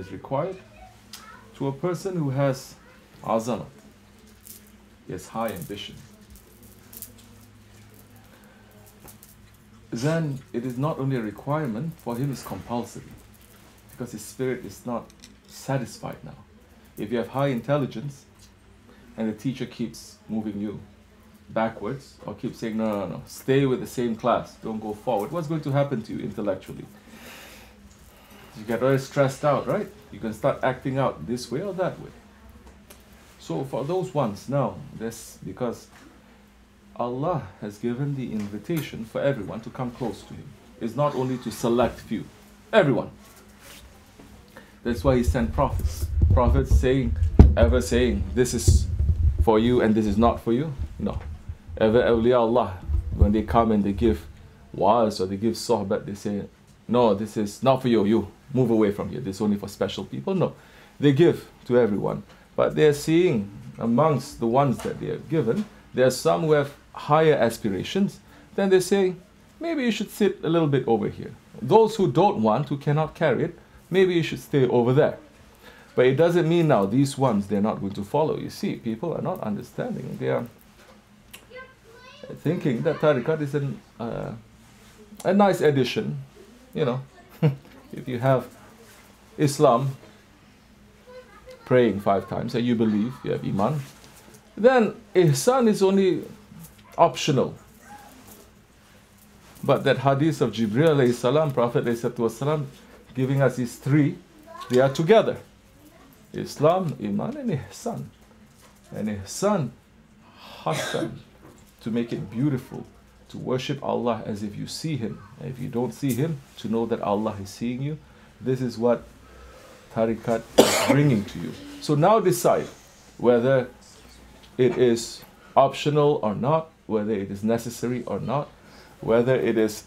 is required to a person who has azamat, he has high ambition. Then it is not only a requirement, for him it's compulsory because his spirit is not satisfied now. If you have high intelligence and the teacher keeps moving you backwards or keeps saying, no, no, no, stay with the same class, don't go forward, what's going to happen to you intellectually? You get very stressed out, right? You can start acting out this way or that way. So for those ones, now, that's because Allah has given the invitation for everyone to come close to Him. It's not only to select few, everyone. That's why He sent prophets. Prophets saying, ever saying, this is for you and this is not for you? No. Ever awliya Allah, when they come and they give wa'az or they give sohbat, they say, no, this is not for you, you move away from here. This is only for special people. No, they give to everyone. But they're seeing amongst the ones that they have given, there are some who have higher aspirations. Then they say, maybe you should sit a little bit over here. Those who don't want, who cannot carry it, maybe you should stay over there. But it doesn't mean now these ones they're not going to follow. You see, people are not understanding. They are thinking that tariqat is an, uh, a nice addition, you know, if you have Islam praying five times and you believe, you have Iman, then Ihsan is only optional. But that hadith of alayhi salam, Prophet alayhi giving us these three, they are together. Islam, Iman and Ihsan. And Ihsan, Hasan, to make it beautiful to worship Allah as if you see Him. If you don't see Him, to know that Allah is seeing you. This is what tariqat is bringing to you. So now decide whether it is optional or not, whether it is necessary or not, whether it is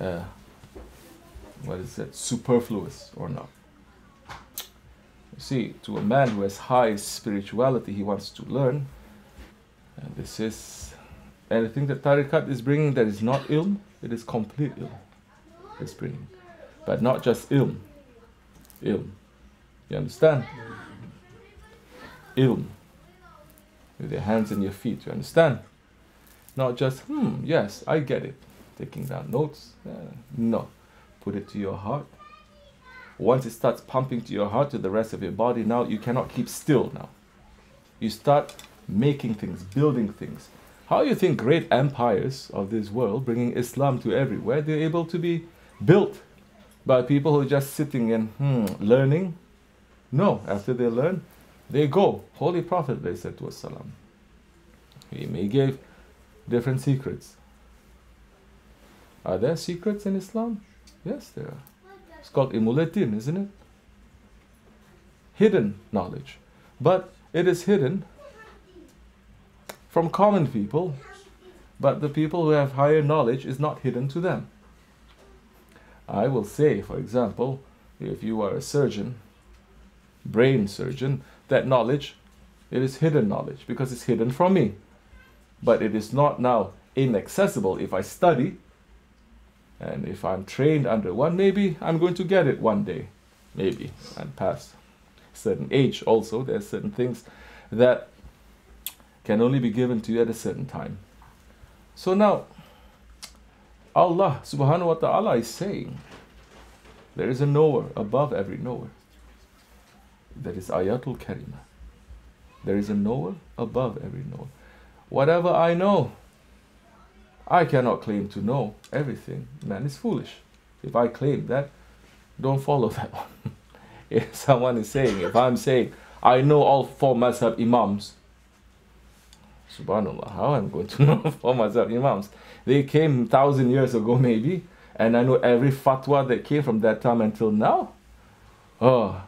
uh, what is it, superfluous or not. You see, to a man who has high spirituality, he wants to learn, and this is anything that tariqat is bringing that is not ilm, it is complete ilm. It's bringing. But not just ilm. Ilm. You understand? Ilm. With your hands and your feet, you understand? Not just, hmm, yes, I get it. Taking down notes. Uh, no. Put it to your heart. Once it starts pumping to your heart, to the rest of your body, now you cannot keep still now. You start making things, building things. How you think great empires of this world, bringing Islam to everywhere, they're able to be built by people who are just sitting and hmm, learning? No, after they learn, they go. Holy Prophet, they said to us, Salam. He may give different secrets. Are there secrets in Islam? Yes, there are. It's called ilmul batin, isn't it? Hidden knowledge. But it is hidden from common people, but the people who have higher knowledge is not hidden to them. I will say, for example, if you are a surgeon, brain surgeon, that knowledge, it is hidden knowledge because it's hidden from me. But it is not now inaccessible if I study and if I'm trained under one, maybe I'm going to get it one day. Maybe. And past certain age also, there are certain things that can only be given to you at a certain time. So now, Allah subhanahu wa ta'ala is saying, there is a knower above every knower. That is Ayatul Karima. There is a knower above every knower. Whatever I know, I cannot claim to know everything. Man is foolish. If I claim that, don't follow that one. if someone is saying, if I'm saying, I know all four Mazhab Imams, Subhanallah, how I'm going to know for myself Imams. They came thousand years ago maybe, and I know every fatwa that came from that time until now. Oh.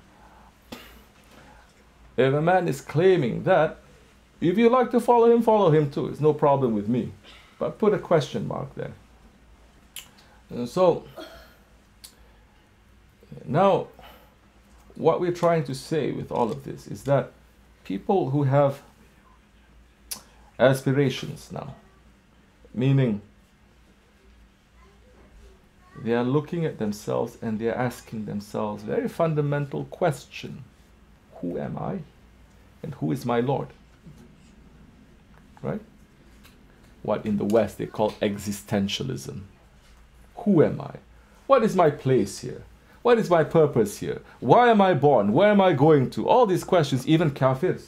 If a man is claiming that, if you like to follow him, follow him too. It's no problem with me. But put a question mark there. And so, now, what we're trying to say with all of this is that people who have aspirations now. Meaning, they are looking at themselves and they are asking themselves very fundamental question Who am I? And who is my Lord? Right? What in the West they call existentialism. Who am I? What is my place here? What is my purpose here? Why am I born? Where am I going to? All these questions, even kafirs,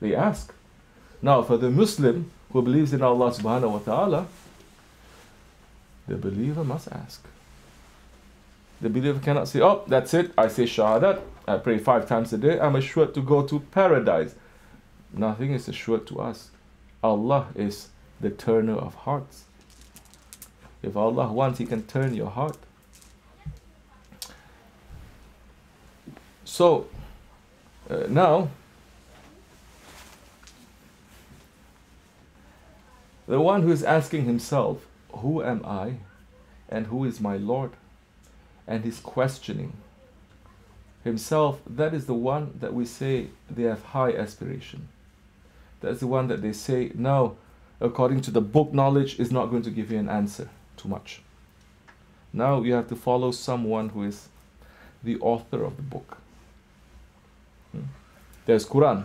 they ask. Now, for the Muslim who believes in Allah subhanahu wa ta'ala, the believer must ask. The believer cannot say, Oh, that's it. I say Shahadat. I pray five times a day. I'm assured to go to paradise. Nothing is assured to us. Allah is the turner of hearts. If Allah wants, He can turn your heart. So, uh, now, the one who is asking himself, Who am I and who is my Lord? and he's questioning himself, that is the one that we say they have high aspiration. That's the one that they say, now, according to the book knowledge, is not going to give you an answer too much. Now you have to follow someone who is the author of the book. Hmm? There's Quran.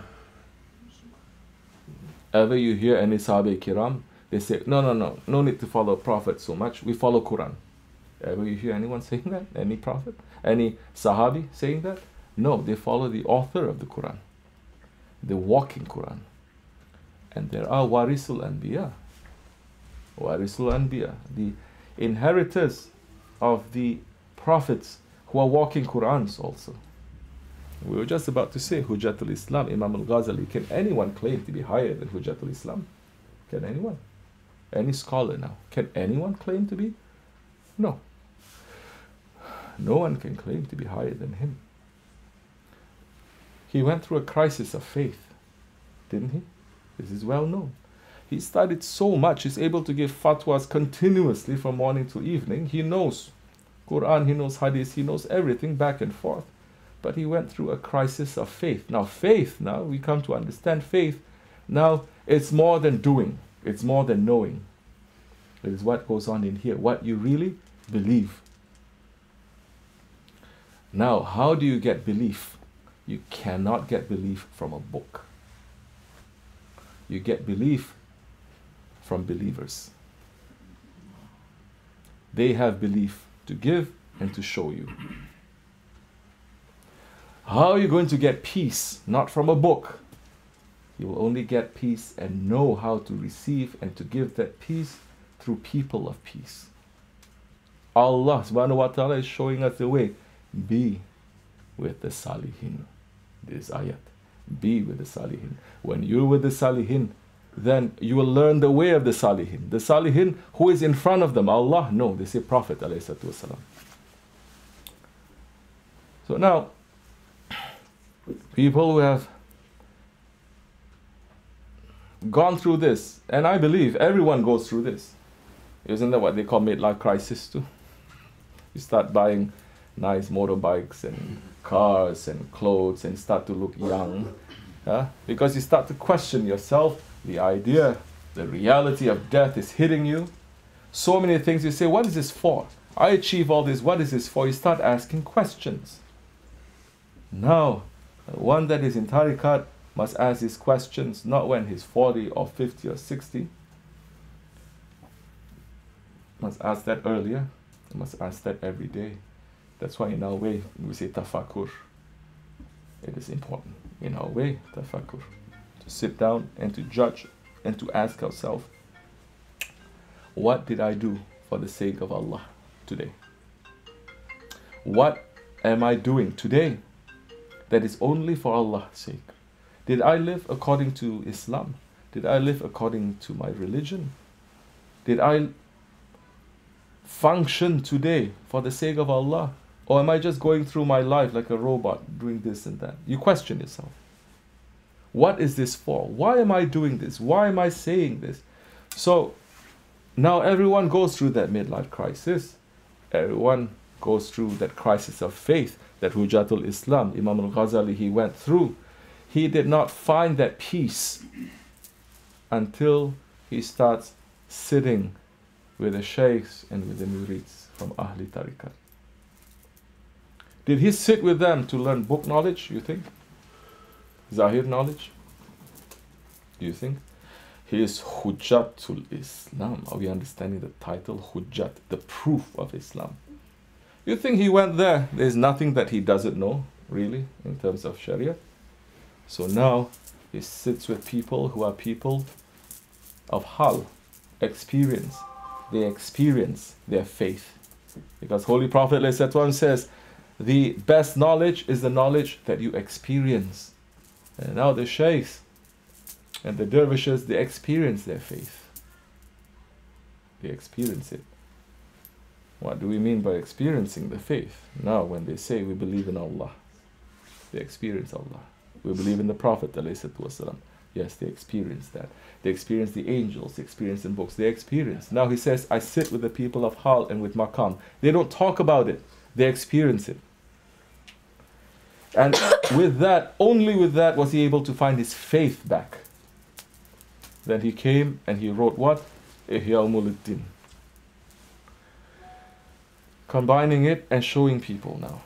Ever you hear any Sahabe Kiram, they say, no, no, no, no need to follow Prophet so much. We follow Quran. Ever you hear anyone saying that? Any prophet? Any Sahabi saying that? No, they follow the author of the Quran, the walking Quran. And there are Warisul Anbiya. Warisul Anbiya, the inheritors of the prophets who are walking Qurans also. We were just about to say Hujjatul Islam, Imam al Ghazali. Can anyone claim to be higher than Hujjatul Islam? Can anyone? Any scholar now? Can anyone claim to be? No. No one can claim to be higher than him. He went through a crisis of faith, didn't he? This is well known. He studied so much, he's able to give fatwas continuously from morning to evening. He knows Quran, he knows Hadith, he knows everything back and forth. But he went through a crisis of faith. Now, faith, now we come to understand faith. Now, it's more than doing, it's more than knowing. It is what goes on in here, what you really believe. Now, how do you get belief? You cannot get belief from a book. You get belief from believers. They have belief to give and to show you. How are you going to get peace? Not from a book. You will only get peace and know how to receive and to give that peace through people of peace. Allah subhanahu wa ta'ala is showing us the way. Be with the Salihin. This ayat. Be with the Salihin. When you're with the Salihin, then you will learn the way of the Salihin. The Salihin, who is in front of them? Allah? No, they say Prophet. So now, people who have gone through this, and I believe everyone goes through this. Isn't that what they call midlife crisis too? You start buying nice motorbikes and cars and clothes and start to look young. Yeah? Because you start to question yourself, the idea, the reality of death is hitting you. So many things you say, what is this for? I achieve all this, what is this for? You start asking questions. Now, one that is in tariqat must ask these questions not when he's 40 or 50 or 60. Must ask that earlier. Must ask that every day. That's why in our way we say tafakkur. It is important in our way, tafakkur. To sit down and to judge and to ask ourselves, what did I do for the sake of Allah today? What am I doing today that is only for Allah's sake? Did I live according to Islam? Did I live according to my religion? Did I function today for the sake of Allah? Or am I just going through my life like a robot doing this and that? You question yourself. What is this for? Why am I doing this? Why am I saying this? So now everyone goes through that midlife crisis. Everyone goes through that crisis of faith that Hujjatul Islam, Imam al Ghazali, he went through. He did not find that peace until he starts sitting with the sheikhs and with the murids from Ahli Tariqat. Did he sit with them to learn book knowledge, you think? Zahir knowledge? Do you think? He is Hujjatul Islam. Are we understanding the title? Hujjat, the proof of Islam. You think he went there? There's nothing that he doesn't know, really, in terms of Sharia. So now he sits with people who are people of hal, experience. They experience their faith. Because Holy Prophet says, the best knowledge is the knowledge that you experience. And now the sheikhs and the dervishes, they experience their faith. They experience it. What do we mean by experiencing the faith? Now, when they say we believe in Allah, they experience Allah. We believe in the Prophet. Yes, they experience that. They experience the angels, they experience in books, they experience. Now he says, I sit with the people of Hal and with Makam. They don't talk about it, they experience it. And with that, only with that was he able to find his faith back. Then he came and he wrote what? Ihya Ulumuddin. Combining it and showing people now.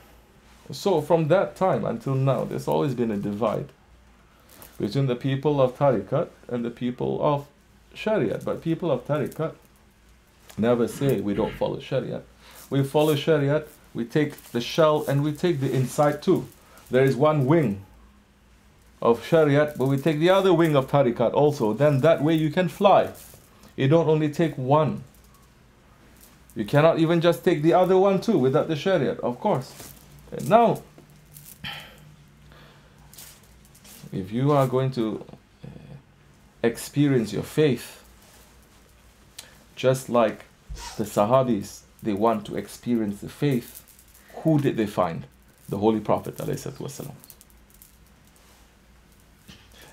So from that time until now, there's always been a divide between the people of Tariqat and the people of Shariat. But people of Tariqat never say we don't follow Shariat. We follow Shariat, we take the shell and we take the inside too. There is one wing of Shariat, but we take the other wing of Tariqat also, then that way you can fly. You don't only take one. You cannot even just take the other one too without the Shariat, of course. And now, if you are going to uh, experience your faith, just like the Sahabis, they want to experience the faith, who did they find? The Holy Prophet.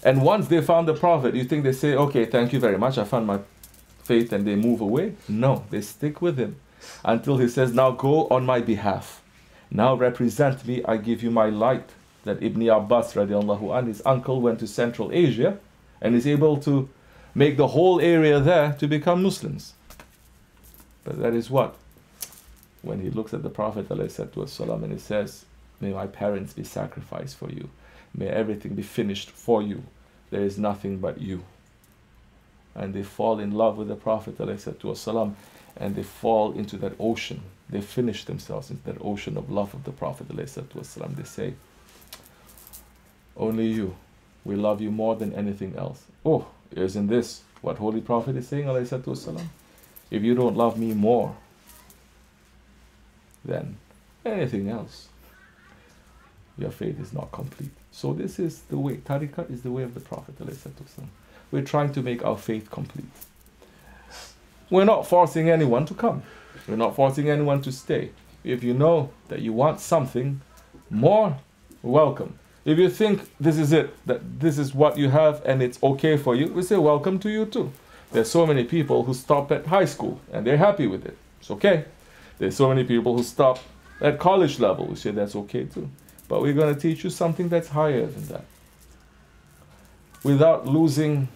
And once they found the Prophet, you think they say, okay, thank you very much, I found my faith, and they move away? No, they stick with him until he says, now go on my behalf. Now represent me, I give you my light. That Ibn Abbas, radiallahu anh, his uncle, went to Central Asia and is able to make the whole area there to become Muslims. But that is what? When he looks at the Prophet والسلام, and he says, May my parents be sacrificed for you. May everything be finished for you. There is nothing but you. And they fall in love with the Prophet والسلام, and they fall into that ocean. They finish themselves into that ocean of love of the Prophet. والسلام. They say, Only you. We love you more than anything else. Oh, isn't this what Holy Prophet is saying? والسلام? If you don't love me more than anything else, your faith is not complete. So this is the way. Tariqat is the way of the Prophet. We're trying to make our faith complete. We're not forcing anyone to come. We're not forcing anyone to stay. If you know that you want something more, welcome. If you think this is it, that this is what you have and it's okay for you, we say welcome to you too. There's so many people who stop at high school and they're happy with it. It's okay. There's so many people who stop at college level. We say that's okay too. But we're going to teach you something that's higher than that. Without losing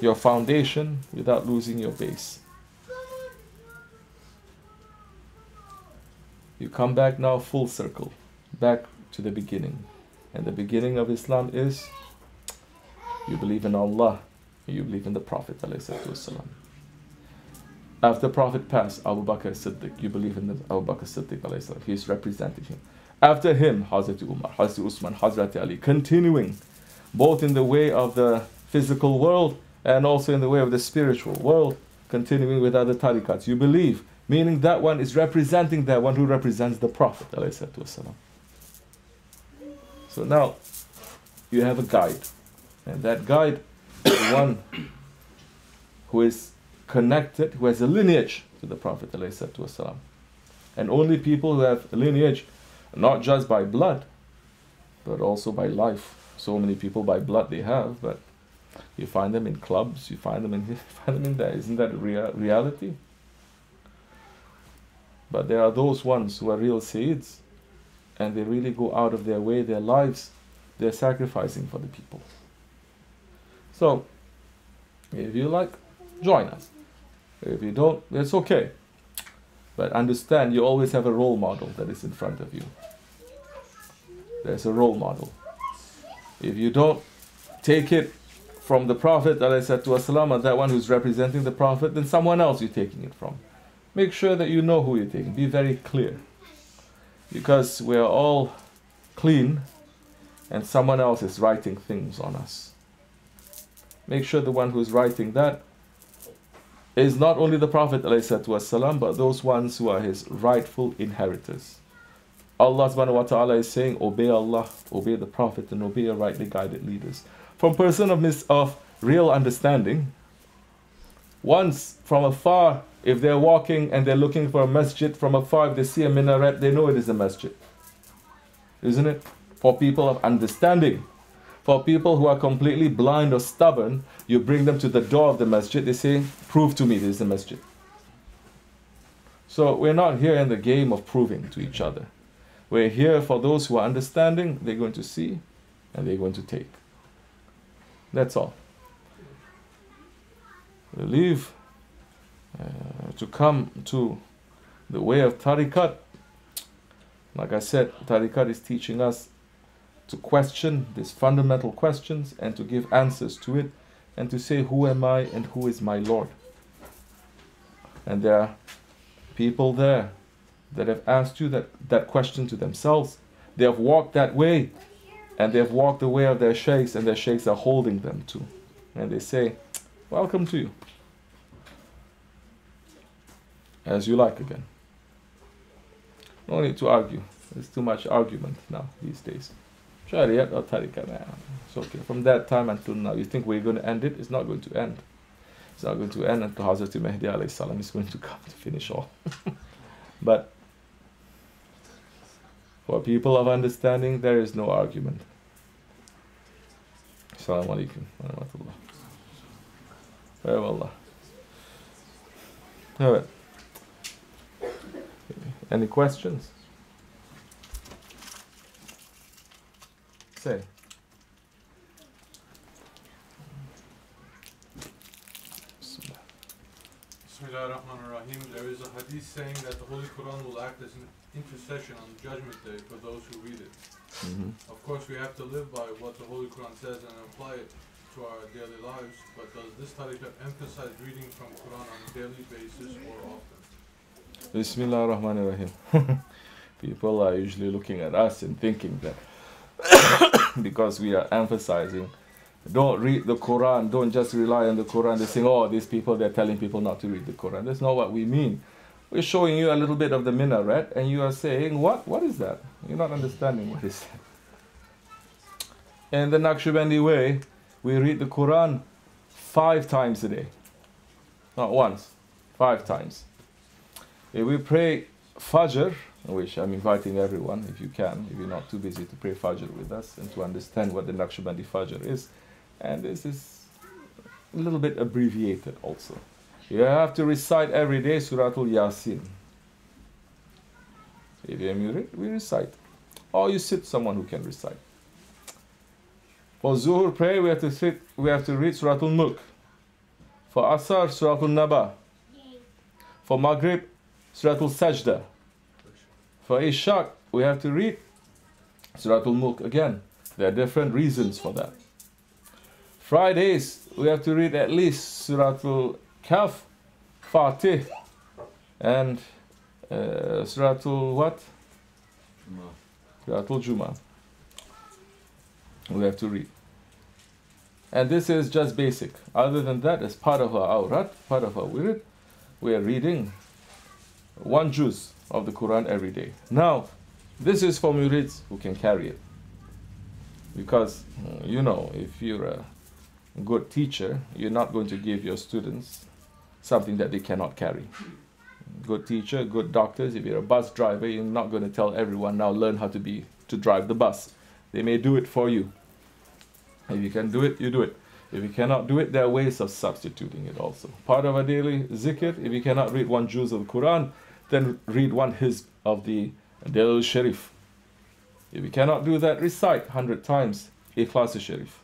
your foundation, without losing your base. You come back now full circle, back to the beginning. And the beginning of Islam is you believe in Allah, you believe in the Prophet. After Prophet passed, Abu Bakr Siddiq, you believe in the Abu Bakr Siddiq. He is representing him. After him, Hazrat Umar, Hazrat Usman, Hazrat Ali, continuing both in the way of the physical world and also in the way of the spiritual world, continuing with other tariqats. You believe, meaning that one is representing that one who represents the Prophet. So now you have a guide, and that guide is one who is connected, who has a lineage to the Prophet. And only people who have a lineage not just by blood, but also by life. So many people by blood they have, but you find them in clubs, you find them in you find them in there. Isn't that rea- reality? But there are those ones who are real seeds, and they really go out of their way, their lives, they're sacrificing for the people. So, if you like, join us. If you don't, it's okay. But understand, you always have a role model that is in front of you. There's a role model. If you don't take it from the Prophet, والسلام, that one who's representing the Prophet, then someone else you're taking it from. Make sure that you know who you're taking. Be very clear. Because we're all clean and someone else is writing things on us. Make sure the one who's writing that is not only the Prophet والسلام, but those ones who are his rightful inheritors. Allah subhanahu wa ta'ala is saying, obey Allah, obey the Prophet, and obey your rightly guided leaders. From person of, mis- of real understanding, once from afar, if they're walking and they're looking for a masjid from afar, if they see a minaret, they know it is a masjid. Isn't it? For people of understanding. For people who are completely blind or stubborn, you bring them to the door of the masjid, they say, Prove to me this is a masjid. So we're not here in the game of proving to each other. We're here for those who are understanding, they're going to see and they're going to take. That's all. Leave uh, to come to the way of tariqat. Like I said, tariqat is teaching us to question these fundamental questions and to give answers to it and to say, Who am I and who is my Lord? And there are people there that have asked you that, that question to themselves. They have walked that way and they have walked away of their sheikhs and their sheikhs are holding them too. And they say, Welcome to you. As you like again. No need to argue. There's too much argument now these days. Shariat or tariqah now. It's okay. From that time until now, you think we're going to end it? It's not going to end. It's not going to end until Hazrat Mahdi alayhi salam is going to come to finish all. but for people of understanding, there is no argument. Assalamu alaikum wa rahmatullah. All right. Any questions? Say. Bismillahirrahmanirrahim. There is a hadith saying that the Holy Quran will act as an intercession on Judgment Day for those who read it. Mm-hmm. Of course, we have to live by what the Holy Quran says and apply it to our daily lives, but does this tariqah emphasize reading from Quran on a daily basis or often? Bismillah ar-Rahman ar-Rahim. People are usually looking at us and thinking that because we are emphasizing don't read the Quran, don't just rely on the Quran. They're saying, oh, these people, they're telling people not to read the Quran. That's not what we mean. We're showing you a little bit of the minaret, and you are saying, what? What is that? You're not understanding what is that. In the Naqshbandi way, we read the Quran five times a day. Not once, five times. If we pray Fajr, which I'm inviting everyone, if you can, if you're not too busy to pray Fajr with us and to understand what the Naqshbandi Fajr is, and this is a little bit abbreviated also. You have to recite every day Suratul Yasin. If we recite. Or you sit someone who can recite. For Zuhur prayer, we have to sit, we have to read Suratul Mulk. For Asar, Suratul Naba. For Maghrib, Suratul Sajda. For Ishaq, we have to read Suratul Mulk again. There are different reasons for that. Fridays, we have to read at least Suratul Kahf, Fatih, and uh, Suratul what? Suratul Juma. We have to read. And this is just basic. Other than that, as part of our awrad, part of our wirid, we are reading one juz of the Quran every day. Now, this is for murids who can carry it. Because, you know, if you're a good teacher, you're not going to give your students something that they cannot carry. Good teacher, good doctors, if you're a bus driver, you're not going to tell everyone now learn how to be to drive the bus. They may do it for you. If you can do it, you do it. If you cannot do it, there are ways of substituting it also. Part of a daily zikr, if you cannot read one juz of the Quran, then read one hizb of the Dalil Sharif. If you cannot do that, recite 100 times Ikhlas Sharif.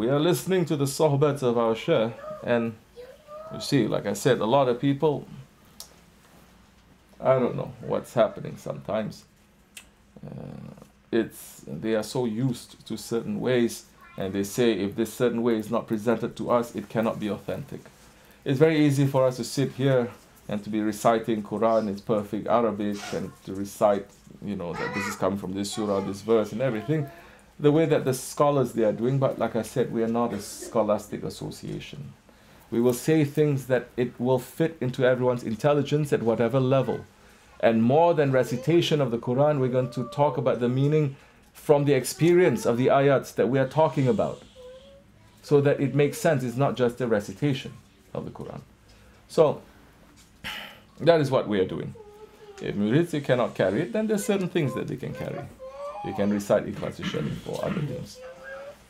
We are listening to the sohbats of our Shaykh and You see, like I said, a lot of people, I don't know what's happening sometimes. Uh, it's they are so used to certain ways, and they say if this certain way is not presented to us, it cannot be authentic. It's very easy for us to sit here and to be reciting Quran in perfect Arabic and to recite, you know, that this is coming from this surah, this verse, and everything the way that the scholars they are doing, but like I said, we are not a scholastic association. We will say things that it will fit into everyone's intelligence at whatever level. And more than recitation of the Quran, we're going to talk about the meaning from the experience of the ayats that we are talking about. So that it makes sense, it's not just a recitation of the Quran. So, that is what we are doing. If murids cannot carry it, then there's certain things that they can carry. You can recite Ikhlas Sharif for other things.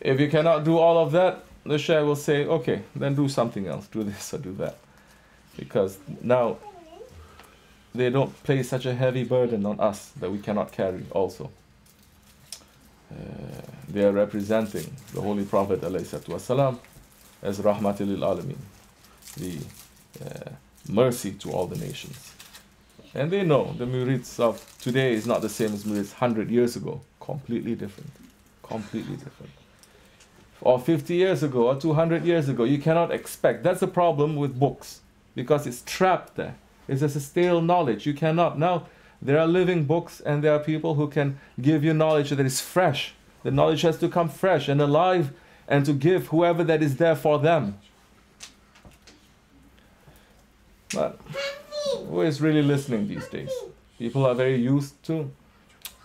If you cannot do all of that, the Shaykh will say, okay, then do something else. Do this or do that. Because now they don't place such a heavy burden on us that we cannot carry also. Uh, they are representing the Holy Prophet والسلام, as Rahmatil Alameen, the uh, mercy to all the nations. And they know the murids of today is not the same as murids 100 years ago. Completely different. Completely different. Or 50 years ago or 200 years ago, you cannot expect. That's the problem with books because it's trapped there. It's just a stale knowledge. You cannot. Now, there are living books and there are people who can give you knowledge that is fresh. The knowledge has to come fresh and alive and to give whoever that is there for them. But who is really listening these days? People are very used to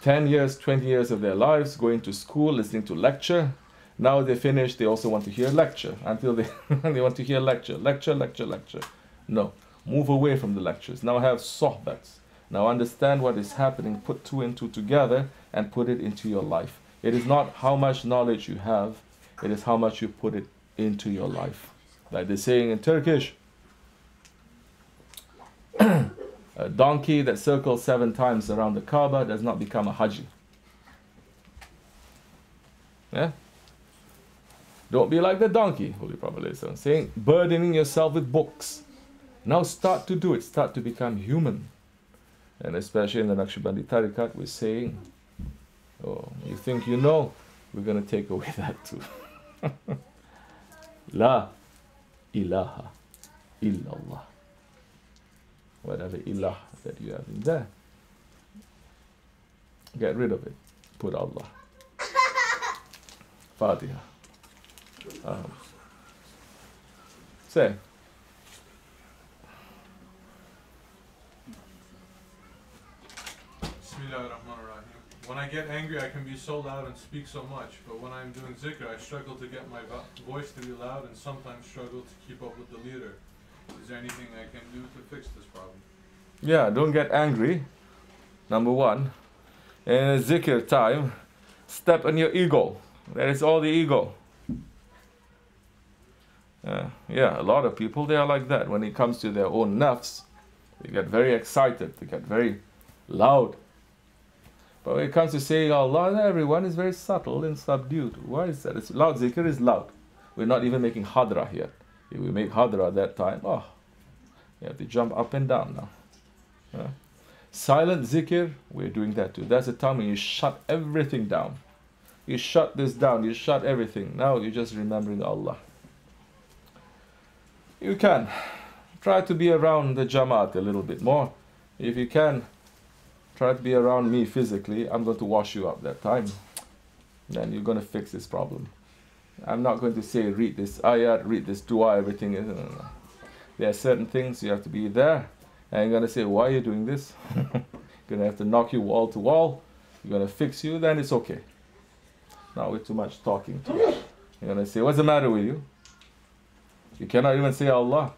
10 years, 20 years of their lives going to school, listening to lecture. Now they finish, they also want to hear lecture until they, they want to hear lecture, lecture, lecture, lecture. No, move away from the lectures. Now have sohbats. Now understand what is happening, put two and two together and put it into your life. It is not how much knowledge you have, it is how much you put it into your life. Like they're saying in Turkish, a donkey that circles seven times around the Kaaba does not become a Haji. Yeah? Don't be like the donkey, Holy Prophet is saying, burdening yourself with books. Now start to do it, start to become human. And especially in the Naqshbandi Tariqat, we're saying, oh, you think you know, we're going to take away that too. La ilaha illallah whatever ilah that you have in there. Get rid of it. Put Allah. Fatiha. Um, say. When I get angry, I can be so loud and speak so much, but when I'm doing zikr, I struggle to get my voice to be loud and sometimes struggle to keep up with the leader. Is there anything I can do to fix this problem? Yeah, don't get angry. Number one. In zikr time, step on your ego. That is all the ego. Uh, yeah, a lot of people, they are like that. When it comes to their own nafs, they get very excited, they get very loud. But when it comes to saying Allah, everyone is very subtle and subdued. Why is that? It's loud. Zikr is loud. We're not even making hadra here. If we make hadra at that time, oh, you have to jump up and down now. Yeah. Silent zikr, we're doing that too. That's the time when you shut everything down. You shut this down, you shut everything. Now you're just remembering Allah. You can try to be around the Jamaat a little bit more. If you can, try to be around me physically. I'm going to wash you up that time. Then you're going to fix this problem. I'm not going to say read this ayat, read this dua, everything. There are certain things you have to be there. And you're going to say, why are you doing this? going to have to knock you wall to wall. You're going to fix you, then it's okay. Now we're too much talking to you. You're going to say, what's the matter with you? You cannot even say Allah.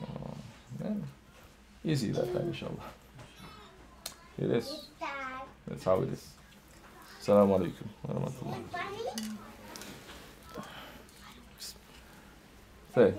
Oh, yeah. Easy that time, inshallah. It is. That's how it is. Assalamu alaikum. Say.